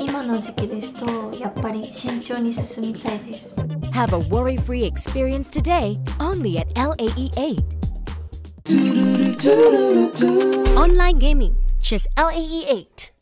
今の時期ですとやっぱり慎重に進みたいです Have a worry free experience today only at LAE 8. Online gaming, just LAE 8.